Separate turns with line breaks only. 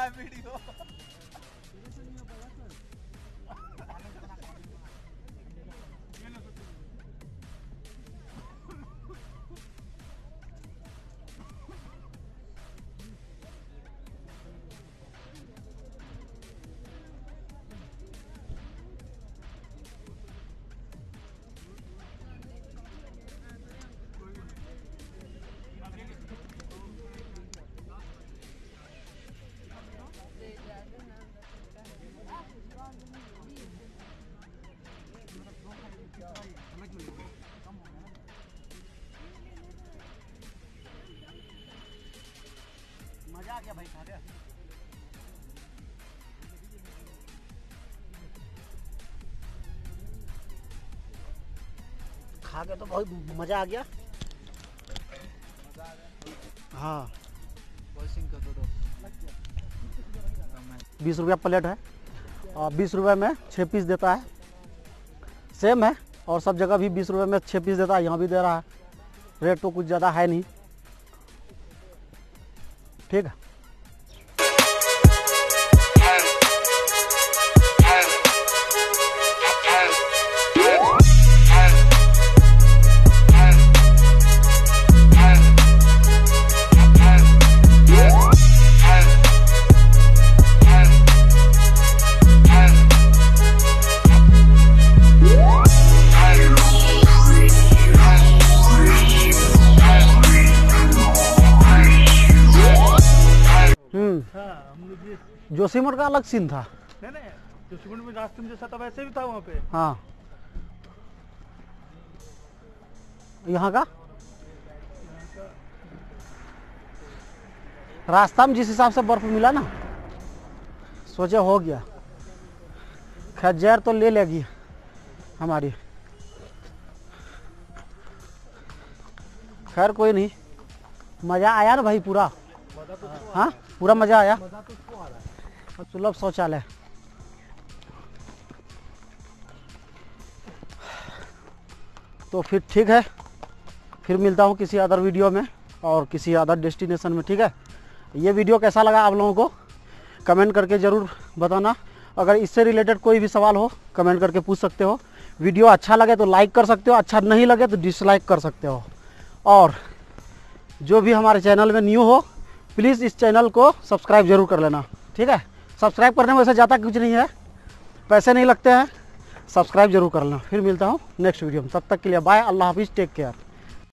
बन रहा है वीडियो
आ गया भाई, खा गया। खा के तो बहुत मज़ा आ गया। हाँ। बीस रुपया प्लेट है, और बीस रुपये में छः पीस देता है। सेम है, और सब जगह भी बीस रुपये में छः पीस देता है, यहाँ भी दे रहा है। रेट तो कुछ ज़्यादा है नहीं। ठीक है। जोशीमठ का अलग सीन था।
नहीं नहीं जो सुगुन में रास्ते में जैसा था वैसे भी था वहाँ पे।
हाँ। यहाँ का? रास्ता में जिस हिसाब से बर्फ़ मिला ना सोचे हो गया। खैर जहर तो ले लेगी हमारी। खैर कोई नहीं। मज़ा आया ना भाई पूरा। हाँ पूरा मज़ा आया। और सुलभ शौचालय। तो फिर ठीक है। फिर मिलता हूँ किसी अदर वीडियो में और किसी अदर डेस्टिनेशन में, ठीक है? ये वीडियो कैसा लगा आप लोगों को? कमेंट करके ज़रूर बताना। अगर इससे रिलेटेड कोई भी सवाल हो कमेंट करके पूछ सकते हो। वीडियो अच्छा लगे तो लाइक कर सकते हो अच्छा नहीं लगे तो डिसलाइक कर सकते हो। और जो भी हमारे चैनल में न्यू हो प्लीज़ इस चैनल को सब्सक्राइब ज़रूर कर लेना, ठीक है? सब्सक्राइब करने में वैसे ज़्यादा कुछ नहीं है, पैसे नहीं लगते हैं, सब्सक्राइब ज़रूर कर लेना। फिर मिलता हूँ नेक्स्ट वीडियो में, तब तक के लिए बाय, अल्लाह हाफिज़, टेक केयर।